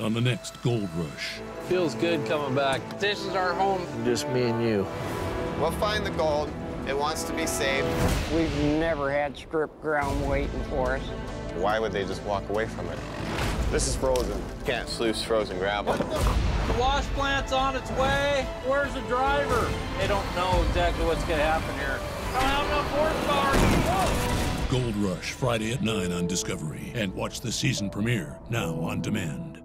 on the next Gold Rush. Feels good coming back. This is our home. Just me and you. We'll find the gold. It wants to be saved. We've never had strip ground waiting for us. Why would they just walk away from it? This is frozen. Can't sluice frozen gravel. The wash plant's on its way. Where's the driver? They don't know exactly what's going to happen here. I don't have enough horsepower. Gold Rush, Friday at 9 on Discovery. And watch the season premiere now on demand.